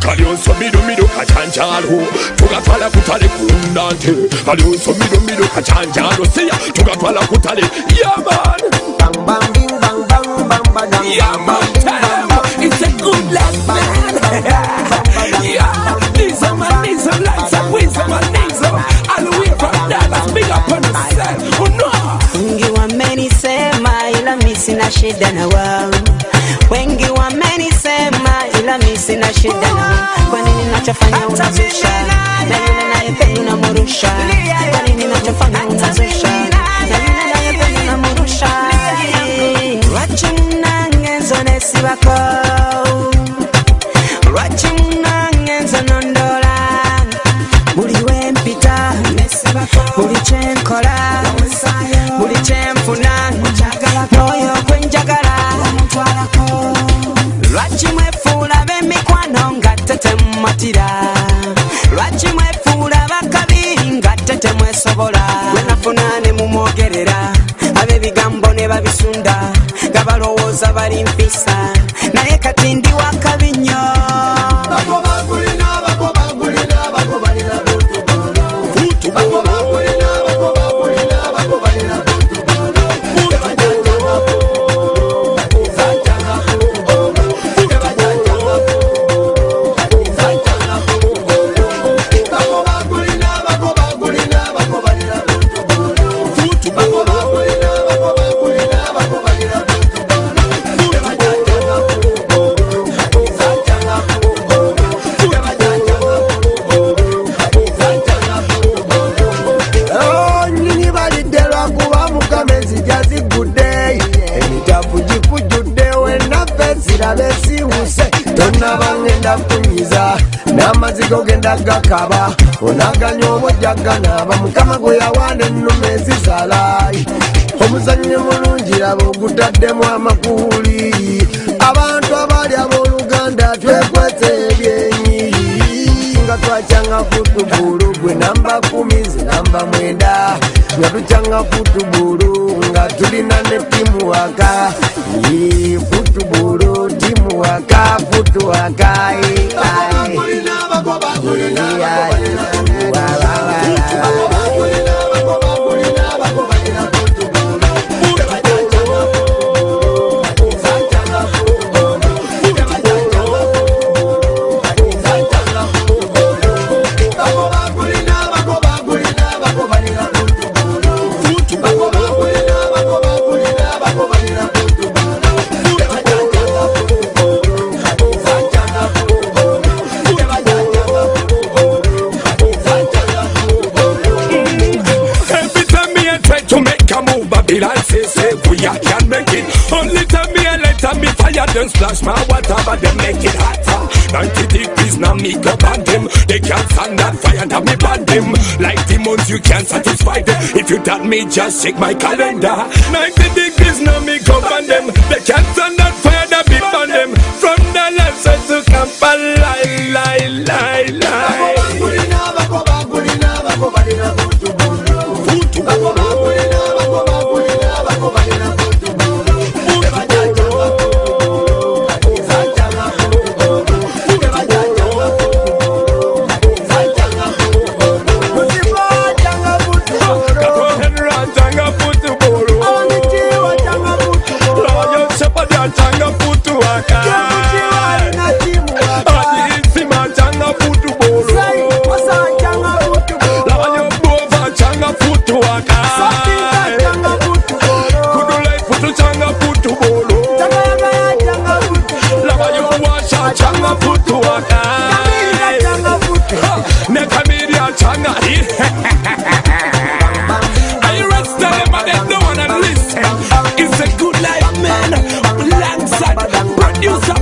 kalionso mirumiru kachanjalo tukatwala kutale kundante kalionso mirumiru kachanjalo siya tukatwala kutale yaman yaman It's sina shida na wao. Wengi wamenisema ila mi sina shida na wao. Kwa nini nachofanya unazusha na yule nayependa unamurusha kwa nini nachofanya unazusha na yule nayependa unamurusha nzone sibako lwaki munange nzonondola buli wempita buli tetemumatira lwaki mwefuula bakabi nga tetemwesobola lwenafuna ne mumwogerera. Ab'ebigambo ne babisunda nga balowooza bali mpisa n'amazigo genda gakaba. Onaganya obojjaganaaba mukama gwe yawaana ennume ezizala omuzannyo mulungi laba ogutaddemu amakuuli. Abantu abaali abooluganda twekwese ebyenyiri nga twacyanga futubulu gwe namba kumi ze namba mwenda. Nga tucyanga futubulu nga tulina ne timu waka futubulu timu waka futu waka then splash my water, but they make it hotter. 90 degrees now me go on them. They can't stand that fire, now me ban them. Like demons, you can't satisfy them. If you doubt me, just check my calendar. 90 degrees now me go on them. They can't stand that fire, now me ban them. From the left side to Kampala, changa putu waka. Ne kamiria changa. Hi Are you ready to tell them I don't wanna listen? It's a good life, man. Alongside producer.